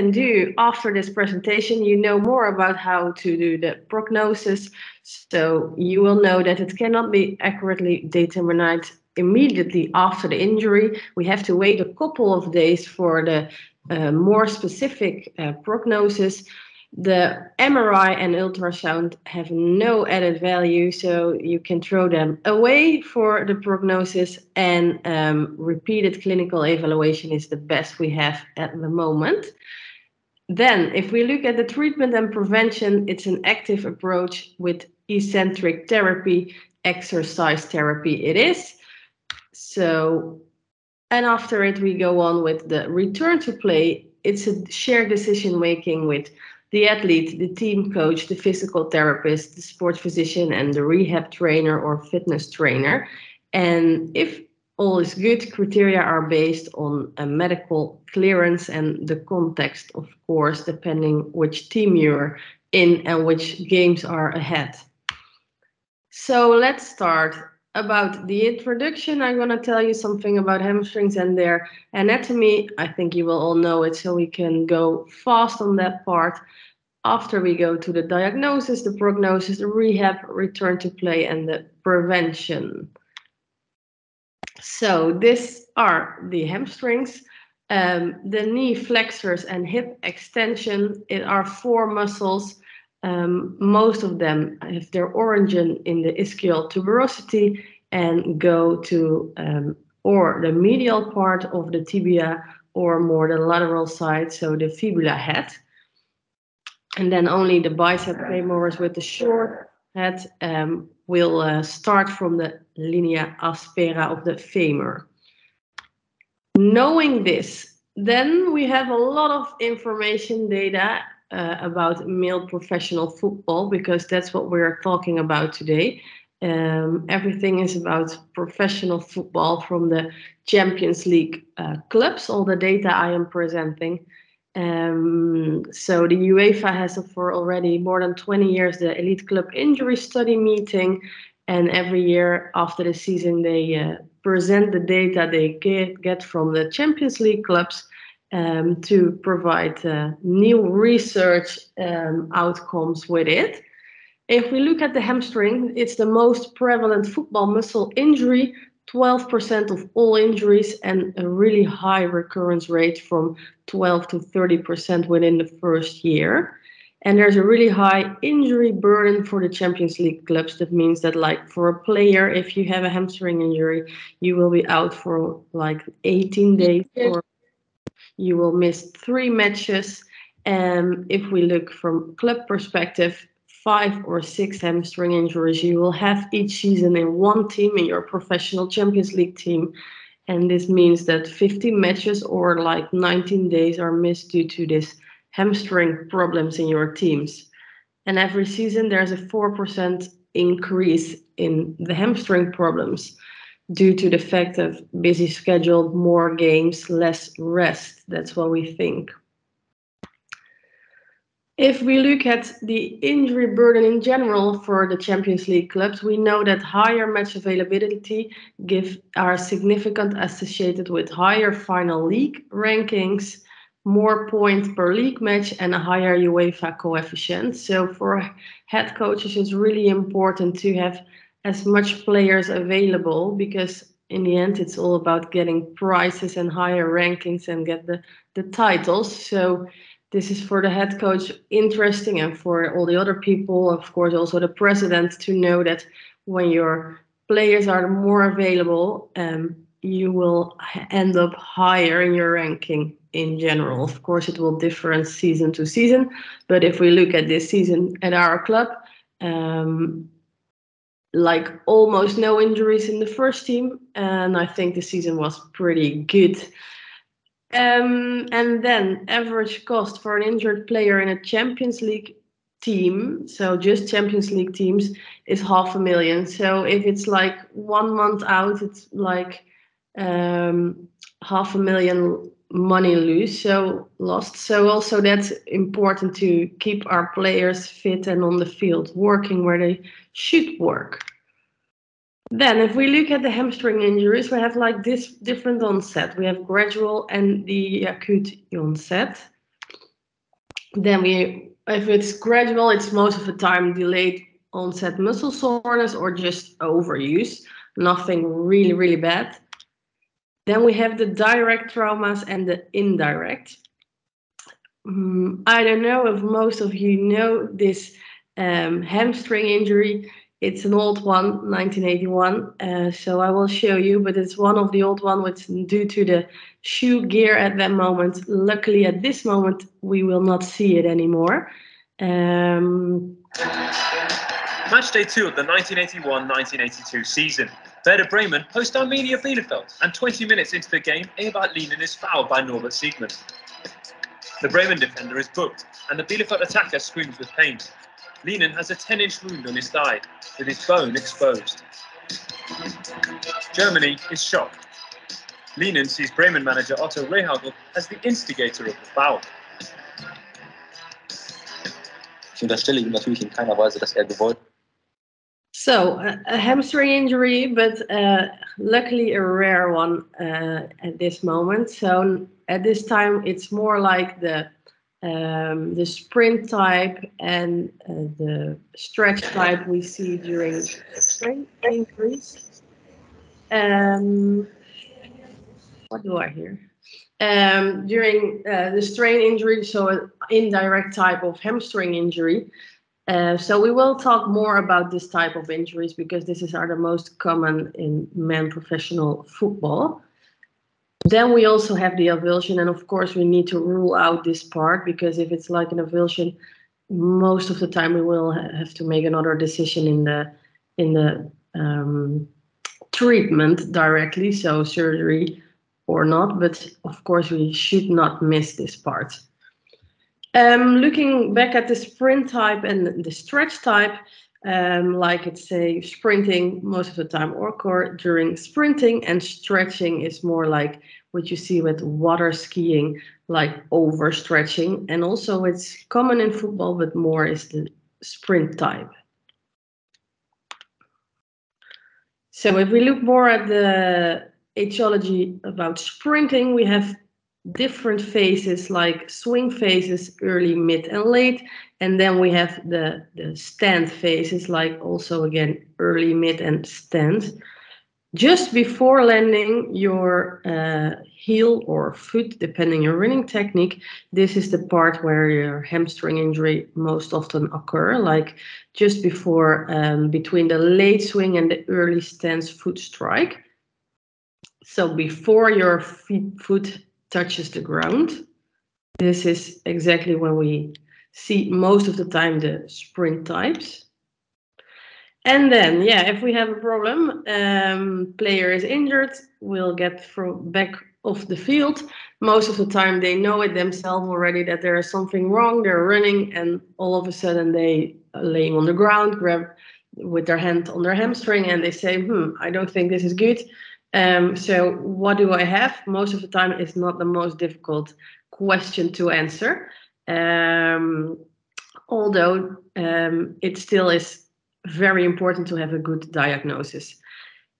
can do after this presentation, you know more about how to do the prognosis. So you will know that it cannot be accurately determined immediately after the injury. We have to wait a couple of days for the uh, more specific uh, prognosis. The MRI and ultrasound have no added value, so you can throw them away for the prognosis. And um, repeated clinical evaluation is the best we have at the moment. Then, if we look at the treatment and prevention, it's an active approach with eccentric therapy, exercise therapy. It is. So, and after it, we go on with the return to play. It's a shared decision making with the athlete, the team coach, the physical therapist, the sports physician, and the rehab trainer or fitness trainer. And if all is good, criteria are based on a medical clearance and the context, of course, depending which team you're in and which games are ahead. So let's start about the introduction. I'm going to tell you something about hamstrings and their anatomy. I think you will all know it, so we can go fast on that part. After we go to the diagnosis, the prognosis, the rehab, return to play, and the prevention. So these are the hamstrings. Um, the knee flexors and hip extension it are four muscles um, most of them have their origin in the ischial tuberosity and go to um, or the medial part of the tibia or more the lateral side, so the fibula head. And then only the bicep femoris with the short head um, will uh, start from the linea aspera of the femur. Knowing this, then we have a lot of information data uh, about male professional football because that's what we're talking about today. Um, everything is about professional football from the Champions League uh, clubs, all the data I am presenting. Um, so the UEFA has for already more than 20 years the Elite Club Injury Study meeting, and every year after the season they uh, present the data they get, get from the Champions League clubs um, to provide uh, new research um, outcomes with it. If we look at the hamstring, it's the most prevalent football muscle injury, 12% of all injuries, and a really high recurrence rate from 12 to 30% within the first year. And there's a really high injury burden for the Champions League clubs. That means that, like, for a player, if you have a hamstring injury, you will be out for like 18 days or you will miss three matches. And if we look from club perspective, five or six hamstring injuries you will have each season in one team in your professional Champions League team. And this means that 15 matches or like 19 days are missed due to this hamstring problems in your teams. And every season there's a 4% increase in the hamstring problems due to the fact of busy schedule, more games, less rest. That's what we think. If we look at the injury burden in general for the Champions League clubs, we know that higher match availability give are significant associated with higher final league rankings, more points per league match, and a higher UEFA coefficient. So for head coaches, it's really important to have as much players available because in the end it's all about getting prizes and higher rankings and get the the titles so this is for the head coach interesting and for all the other people of course also the president to know that when your players are more available um, you will end up higher in your ranking in general of course it will differ season to season but if we look at this season at our club um, like almost no injuries in the first team, and I think the season was pretty good. Um, and then average cost for an injured player in a Champions League team, so just Champions League teams, is half a million. So if it's like one month out, it's like um, half a million money lose so lost. So also that's important to keep our players fit and on the field working where they should work. Then if we look at the hamstring injuries we have like this different onset. We have gradual and the acute onset. Then we, if it's gradual, it's most of the time delayed onset muscle soreness or just overuse, nothing really, really bad. Then we have the direct traumas and the indirect. Um, I don't know if most of you know this um, hamstring injury. It's an old one, 1981. Uh, so I will show you, but it's one of the old one which due to the shoe gear at that moment. Luckily at this moment, we will not see it anymore. Um, Match day two of the 1981-1982 season. Werder Bremen host Arminia Bielefeld, and 20 minutes into the game, Eberhard Lienen is fouled by Norbert Siegmann. The Bremen defender is booked, and the Bielefeld attacker screams with pain. Lienen has a 10-inch wound on his thigh, with his bone exposed. Germany is shocked. Lienen sees Bremen manager Otto Rehhagel as the instigator of the foul. Ich unterstelle ihm natürlich in keiner Weise, dass er gewollt So, a, hamstring injury, but uh, luckily a rare one uh, at this moment. So, at this time, it's more like the um, the sprint type and uh, the stretch type we see during sprint injuries. Um, what do I hear? Um, during uh, the strain injury, so an indirect type of hamstring injury, uh, so we will talk more about this type of injuries because this is are the most common in men professional football. Then we also have the avulsion, and of course we need to rule out this part because if it's like an avulsion, most of the time we will have to make another decision in the in the um, treatment directly, so surgery or not. But of course we should not miss this part. Um, looking back at the sprint type and the stretch type, um, like it's say sprinting most of the time occur during sprinting and stretching is more like what you see with water skiing, like overstretching. And also it's common in football, but more is the sprint type. So if we look more at the etiology about sprinting, we have different phases like swing phases early mid and late. And then we have the the stand phases like also again early mid and stand. Just before landing your uh, heel or foot depending your running technique this is the part where your hamstring injury most often occur like just before um, between the late swing and the early stance foot strike. So before your feet, foot touches the ground. This is exactly when we see most of the time the sprint types. And then, yeah, if we have a problem, um, player is injured, we'll get from back off the field. Most of the time, they know it themselves already that there is something wrong. They're running, and all of a sudden, they are laying on the ground, grab with their hand on their hamstring, and they say, "Hmm, I don't think this is good. Um, so what do I have? Most of the time it's not the most difficult question to answer. Um, although um, it still is very important to have a good diagnosis.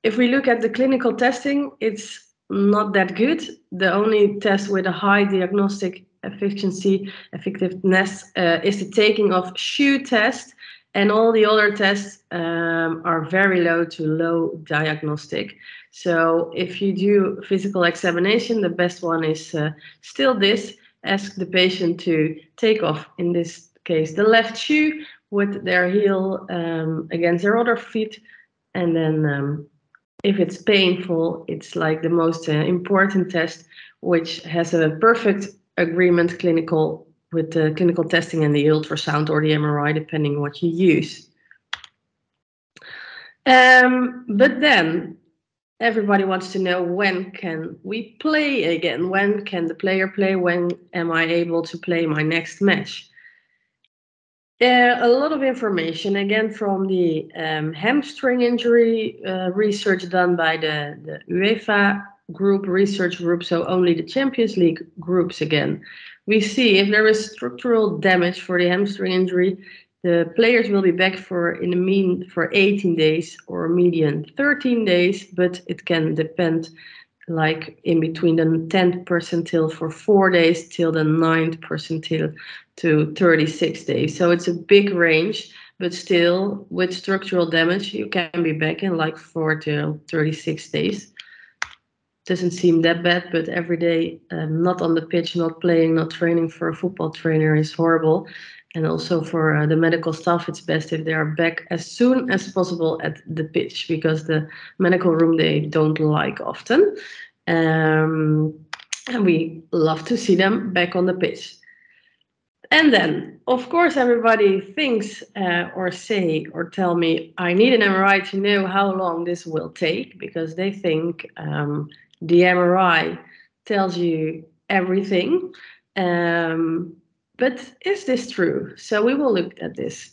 If we look at the clinical testing, it's not that good. The only test with a high diagnostic efficiency, effectiveness, uh, is the taking of shoe test, and all the other tests um, are very low to low diagnostic. So if you do physical examination, the best one is uh, still this. Ask the patient to take off, in this case, the left shoe with their heel um, against their other feet. And then um, if it's painful, it's like the most uh, important test, which has a perfect agreement clinical with the clinical testing and the ultrasound or the MRI, depending what you use. Um, but then everybody wants to know when can we play again? When can the player play? When am I able to play my next match? Uh, a lot of information again from the um, hamstring injury uh, research done by the, the UEFA group research group, so only the Champions League groups again. We see if there is structural damage for the hamstring injury, the players will be back for in the mean for 18 days or median 13 days, but it can depend like in between the 10th percentile for four days till the 9th percentile to 36 days. So it's a big range, but still with structural damage, you can be back in like four to 36 days. Doesn't seem that bad, but every day um, not on the pitch, not playing, not training for a football trainer is horrible. And also for uh, the medical staff, it's best if they are back as soon as possible at the pitch because the medical room they don't like often. Um, and we love to see them back on the pitch. And then, of course, everybody thinks uh, or say or tell me, I need an MRI to know how long this will take because they think um, the MRI tells you everything. Um, but is this true? So we will look at this.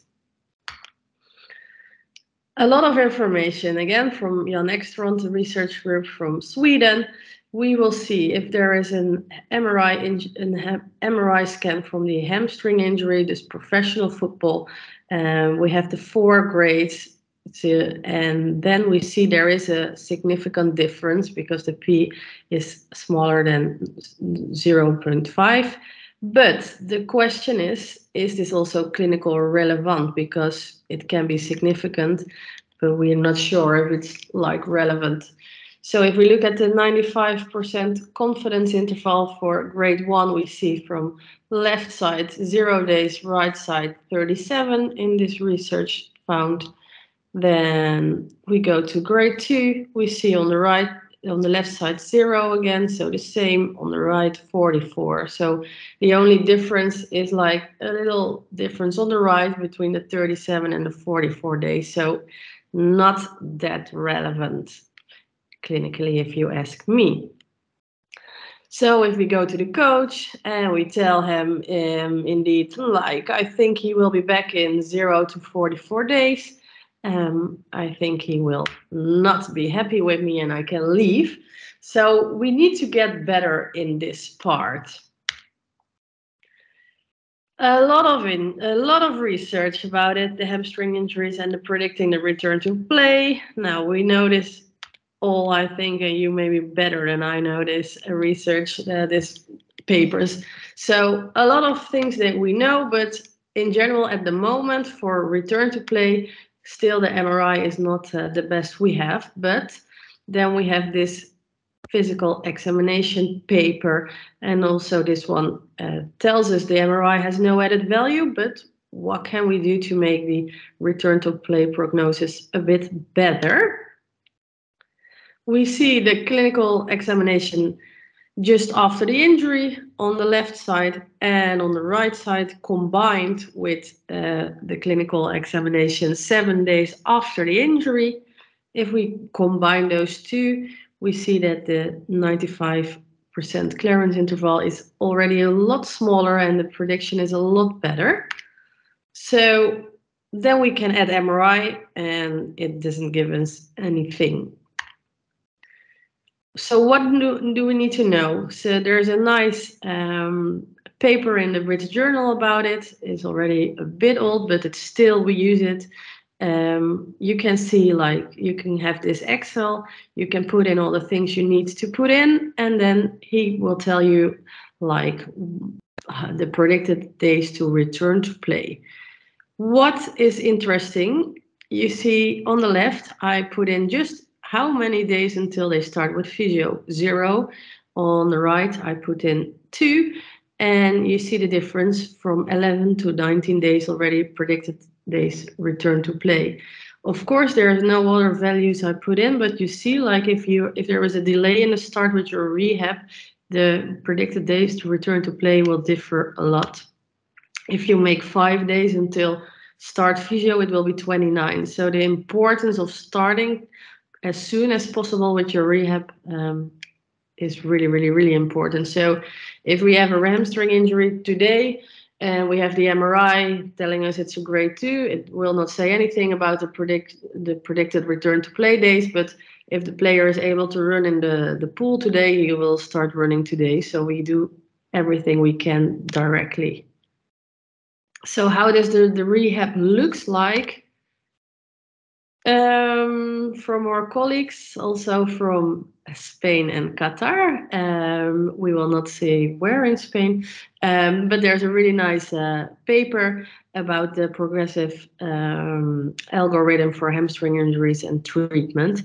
A lot of information, again, from Jan Ekstrand, the research group from Sweden. We will see if there is an MRI, an MRI scan from the hamstring injury, this professional football. Um, we have the four grades and then we see there is a significant difference because the p is smaller than 0.5 but the question is, is this also clinical relevant? Because it can be significant, but we're not sure if it's like relevant. So if we look at the 95% confidence interval for grade one, we see from left side zero days, right side 37 in this research found. Then we go to grade two, we see on the right on the left side zero again so the same. On the right 44 so the only difference is like a little difference on the right between the 37 and the 44 days. So not that relevant clinically if you ask me. So if we go to the coach and we tell him um, indeed like i think he will be back in 0 to 44 days um, I think he will not be happy with me and I can leave. So we need to get better in this part. A lot of in, a lot of research about it, the hamstring injuries and the predicting the return to play. Now we know this all, I think, and you may be better than I know this uh, research, uh, this papers. So a lot of things that we know, but in general, at the moment for return to play, Still, the MRI is not uh, the best we have, but then we have this physical examination paper, and also this one uh, tells us the MRI has no added value, but what can we do to make the return to play prognosis a bit better? We see the clinical examination just after the injury on the left side and on the right side combined with uh, the clinical examination seven days after the injury. If we combine those two, we see that the 95% clearance interval is already a lot smaller and the prediction is a lot better. So then we can add MRI and it doesn't give us anything so what do, do we need to know? So there's a nice um, paper in the British Journal about it. It's already a bit old, but it's still we use it. Um, you can see like you can have this Excel. You can put in all the things you need to put in, and then he will tell you like the predicted days to return to play. What is interesting? You see on the left, I put in just how many days until they start with physio? Zero. On the right, I put in two, and you see the difference from 11 to 19 days already predicted days return to play. Of course, there's no other values I put in, but you see, like if you if there was a delay in the start with your rehab, the predicted days to return to play will differ a lot. If you make five days until start physio, it will be 29. So the importance of starting as soon as possible with your rehab um, is really, really, really important. So if we have a hamstring injury today and we have the MRI telling us it's a grade two, it will not say anything about the predict the predicted return to play days, but if the player is able to run in the, the pool today, he will start running today. So we do everything we can directly. So how does the, the rehab looks like? Um, from our colleagues, also from Spain and Qatar. Um, we will not say where in Spain, um, but there's a really nice uh, paper about the progressive um, algorithm for hamstring injuries and treatment.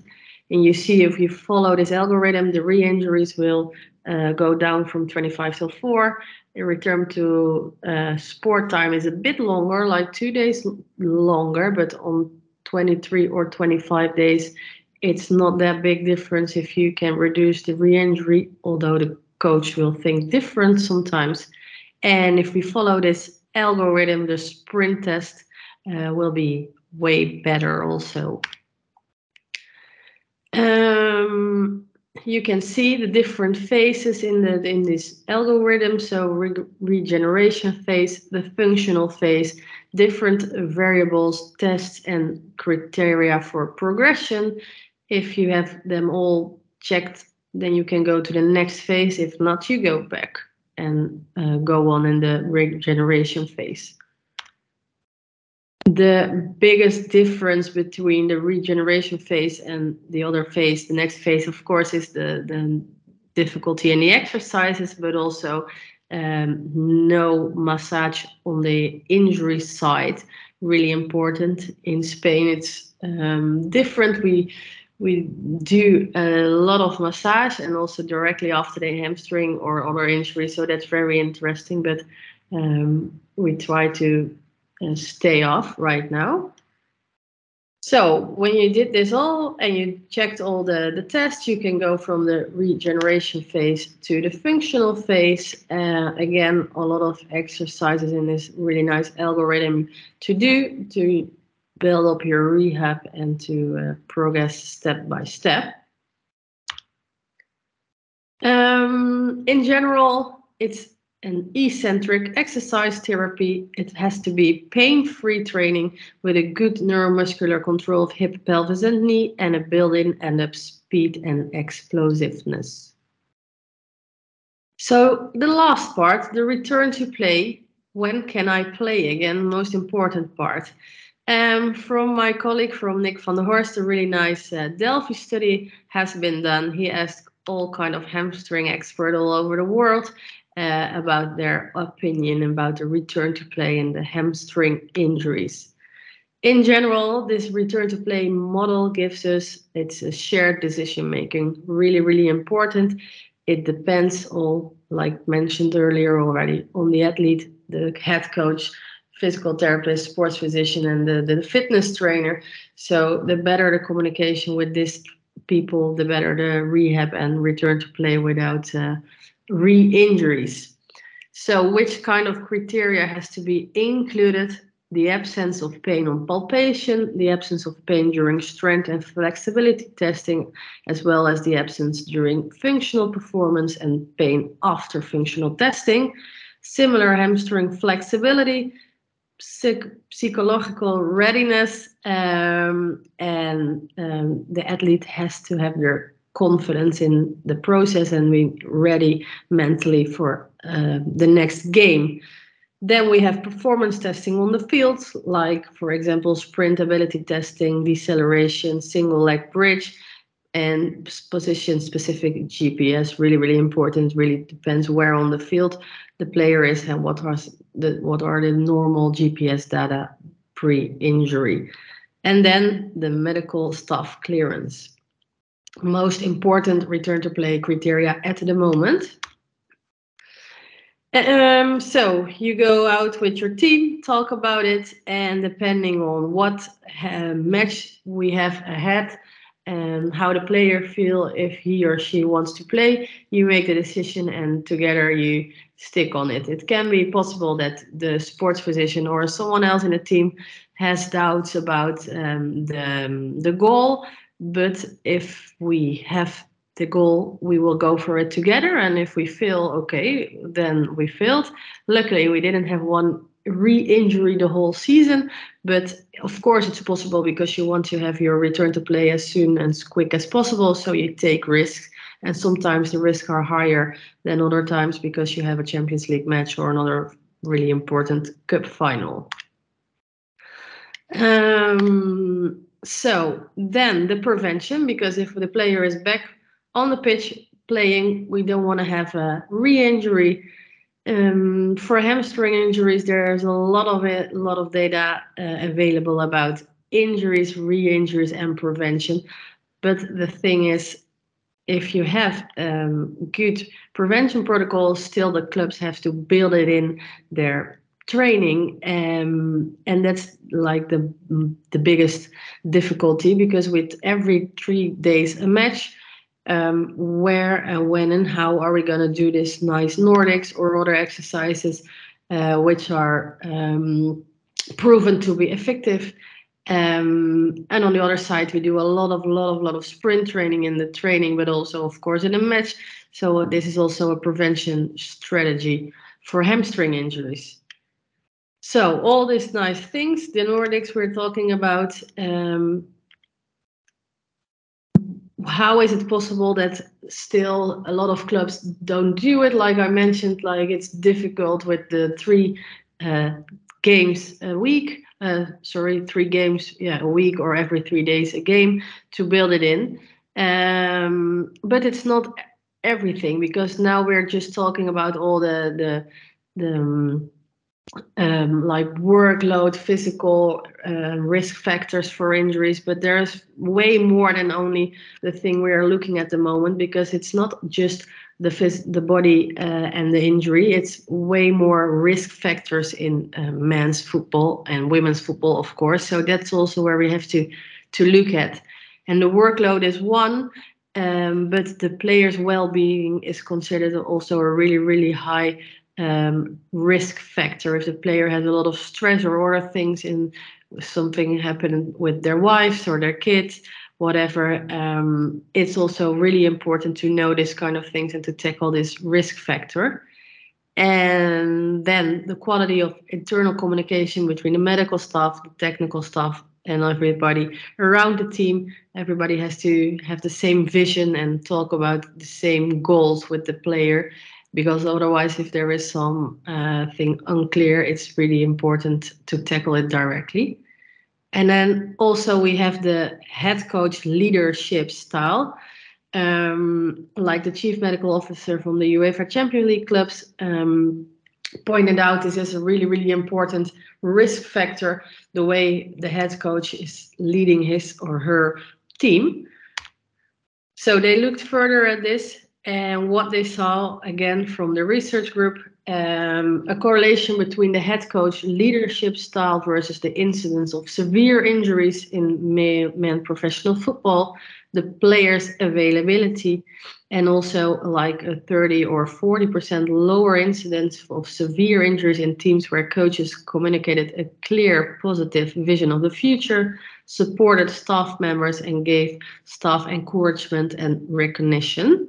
And you see if you follow this algorithm, the re-injuries will uh, go down from 25 till 4. The return to uh, sport time is a bit longer, like two days longer, but on 23 or 25 days, it's not that big difference if you can reduce the re-injury, although the coach will think different sometimes. And if we follow this algorithm, the sprint test uh, will be way better also. Um, you can see the different phases in the in this algorithm. So re regeneration phase, the functional phase, different variables, tests, and criteria for progression. If you have them all checked, then you can go to the next phase. If not, you go back and uh, go on in the regeneration phase. The biggest difference between the regeneration phase and the other phase, the next phase, of course, is the, the difficulty in the exercises, but also um, no massage on the injury side. Really important. In Spain, it's um, different. We we do a lot of massage and also directly after the hamstring or other injury. So that's very interesting. But um, we try to uh, stay off right now. So when you did this all and you checked all the, the tests, you can go from the regeneration phase to the functional phase. Uh, again, a lot of exercises in this really nice algorithm to do to build up your rehab and to uh, progress step by step. Um, in general, it's an eccentric exercise therapy. It has to be pain-free training with a good neuromuscular control of hip, pelvis, and knee, and a built-in end-up speed and explosiveness. So the last part, the return to play. When can I play again? Most important part. Um, from my colleague from Nick van der Horst, a really nice uh, Delphi study has been done. He asked all kind of hamstring experts all over the world uh, about their opinion about the return to play and the hamstring injuries. In general, this return to play model gives us it's a shared decision making, really, really important. It depends all, like mentioned earlier already, on the athlete, the head coach, physical therapist, sports physician, and the, the fitness trainer. So the better the communication with these people, the better the rehab and return to play without uh, re-injuries. So which kind of criteria has to be included? The absence of pain on palpation, the absence of pain during strength and flexibility testing, as well as the absence during functional performance and pain after functional testing. Similar hamstring flexibility, psych psychological readiness um, and um, the athlete has to have their confidence in the process and be ready mentally for uh, the next game. Then we have performance testing on the field, like, for example, sprint ability testing, deceleration, single leg bridge, and position specific GPS. Really, really important. Really depends where on the field the player is and what are the what are the normal GPS data pre-injury. And then the medical staff clearance. Most important return to play criteria at the moment. Um, so you go out with your team, talk about it, and depending on what uh, match we have ahead, and how the player feel if he or she wants to play you make the decision and together you stick on it it can be possible that the sports physician or someone else in the team has doubts about um, the, um, the goal but if we have the goal we will go for it together. And if we fail, okay then we failed. Luckily we didn't have one re-injury the whole season. But of course it's possible because you want to have your return to play as soon and as quick as possible. So you take risks. And sometimes the risks are higher than other times because you have a champions league match or another really important cup final. Um, so then the prevention, because if the player is back on the pitch playing, we don't want to have a re-injury. Um, for hamstring injuries, there's a lot of it, a lot of data uh, available about injuries, re-injuries, and prevention. But the thing is, if you have um, good prevention protocols, still the clubs have to build it in their training, um, and that's like the the biggest difficulty because with every three days a match, um, where and when and how are we going to do this nice Nordics or other exercises uh, which are um, proven to be effective. Um, and on the other side, we do a lot of, lot of, lot of sprint training in the training, but also, of course, in a match. So this is also a prevention strategy for hamstring injuries. So all these nice things, the Nordics we're talking about, um, how is it possible that still a lot of clubs don't do it? Like I mentioned, like it's difficult with the three uh, games a week. Uh, sorry, three games, yeah, a week or every three days a game to build it in. Um, but it's not everything because now we're just talking about all the the the um, um, like workload, physical uh, risk factors for injuries, but there's way more than only the thing we are looking at the moment because it's not just the phys- the body uh, and the injury. It's way more risk factors in uh, men's football and women's football, of course. So that's also where we have to to look at. And the workload is one, um, but the player's well-being is considered also a really really high um, risk factor. If the player has a lot of stress or other things in something happening with their wives or their kids whatever um, it's also really important to know this kind of things and to tackle this risk factor. And then the quality of internal communication between the medical staff the technical staff and everybody around the team. Everybody has to have the same vision and talk about the same goals with the player because otherwise if there is some uh, thing unclear it's really important to tackle it directly. And then also we have the head coach leadership style. Um, like the chief medical officer from the uefa champions league clubs um, pointed out this is a really really important risk factor the way the head coach is leading his or her team. So they looked further at this and what they saw again from the research group um, a correlation between the head coach leadership style versus the incidence of severe injuries in men professional football the players availability and also like a 30 or 40% lower incidence of severe injuries in teams where coaches communicated a clear positive vision of the future supported staff members and gave staff encouragement and recognition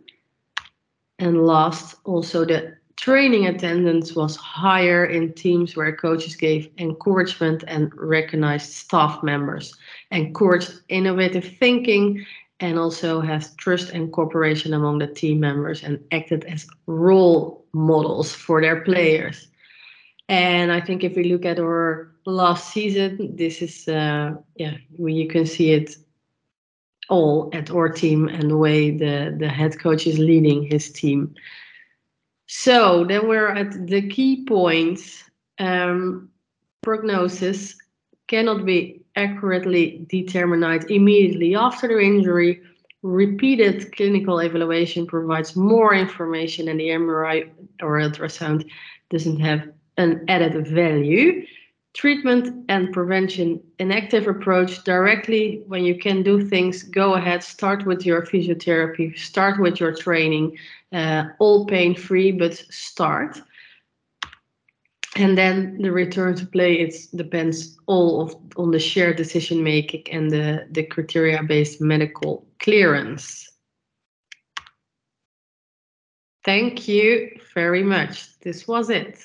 and last, also the training attendance was higher in teams where coaches gave encouragement and recognized staff members, encouraged innovative thinking, and also has trust and cooperation among the team members and acted as role models for their players. And I think if we look at our last season, this is uh, yeah, you can see it all at our team and the way the, the head coach is leading his team. So then we're at the key points. Um, prognosis cannot be accurately determined immediately after the injury. Repeated clinical evaluation provides more information, and the MRI or ultrasound doesn't have an added value treatment and prevention an active approach directly when you can do things go ahead start with your physiotherapy start with your training uh, all pain free but start. And then the return to play it depends all of, on the shared decision making and the, the criteria based medical clearance. Thank you very much. This was it